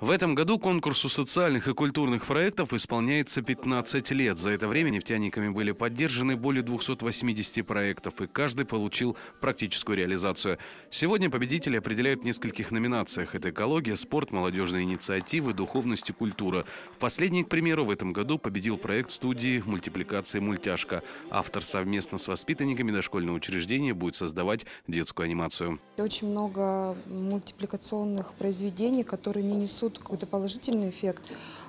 В этом году конкурсу социальных и культурных проектов исполняется 15 лет. За это время нефтяниками были поддержаны более 280 проектов, и каждый получил практическую реализацию. Сегодня победители определяют в нескольких номинациях. Это экология, спорт, молодежные инициативы, духовность и культура. В последний, к примеру, в этом году победил проект студии мультипликации «Мультяшка». Автор совместно с воспитанниками дошкольного учреждения будет создавать детскую анимацию. Очень много мультипликационных произведений, которые не несут какой-то положительный эффект,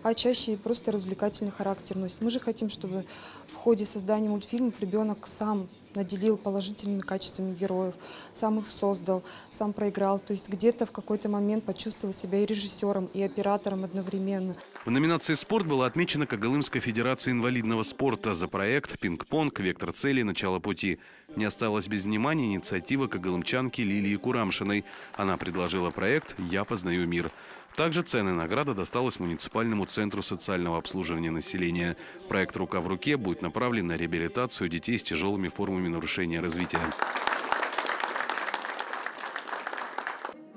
а чаще просто развлекательный характер носит. Мы же хотим, чтобы в ходе создания мультфильмов ребенок сам наделил положительными качествами героев, сам их создал, сам проиграл. То есть где-то в какой-то момент почувствовал себя и режиссером, и оператором одновременно. В номинации «Спорт» была отмечена Когалымская федерация инвалидного спорта за проект «Пинг-понг. Вектор цели. Начало пути». Не осталась без внимания инициатива когалымчанки Лилии Курамшиной. Она предложила проект «Я познаю мир». Также ценная награда досталась муниципальному центру социального обслуживания населения. Проект «Рука в руке» будет направлен на реабилитацию детей с тяжелыми формами нарушения развития.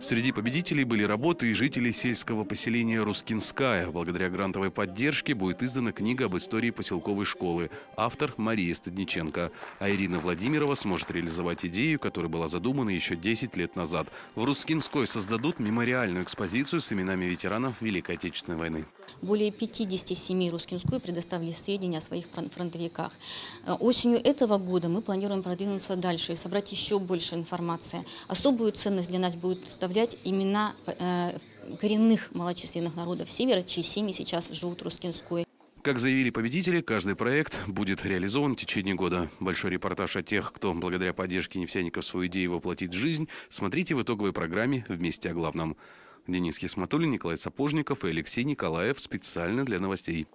Среди победителей были работы и жители сельского поселения Рускинская. Благодаря грантовой поддержке будет издана книга об истории поселковой школы. Автор Мария Стадниченко. А Ирина Владимирова сможет реализовать идею, которая была задумана еще 10 лет назад. В Рускинской создадут мемориальную экспозицию с именами ветеранов Великой Отечественной войны. Более 50 семей Рускинской предоставили сведения о своих фронтовиках. Э, осенью этого года мы планируем продвинуться дальше и собрать еще больше информации. Особую ценность для нас будет представлять представлять имена э, коренных малочисленных народов Севера, чьи семьи сейчас живут в Рускинской. Как заявили победители, каждый проект будет реализован в течение года. Большой репортаж о тех, кто благодаря поддержке нефтяников свою идею воплотит в жизнь, смотрите в итоговой программе «Вместе о главном». Денис Хисматуллин, Николай Сапожников и Алексей Николаев специально для новостей.